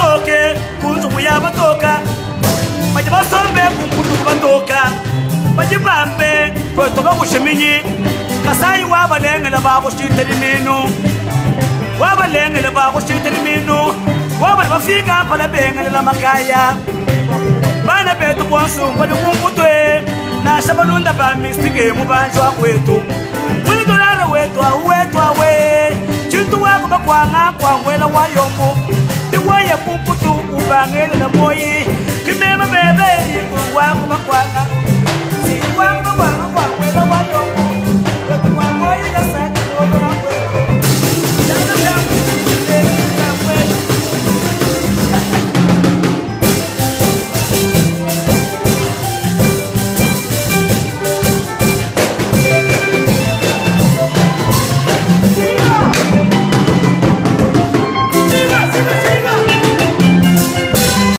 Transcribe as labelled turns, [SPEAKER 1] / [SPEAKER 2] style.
[SPEAKER 1] ya batoka. Baje basombe kumputu batoka. Baje bambe kweto kushiminyi kasayi wabalengela bakushiteli minu wabalengela bakushiteli minu wabali bafika phala bengelela makaya bana betu bonsungwa likumbutwe nasha balunda bamistikemu banjwa kwetu. Mulitolala wetu auwetu awe. Cintu wako bakwanga kwangwela wayombo 两个人的播音。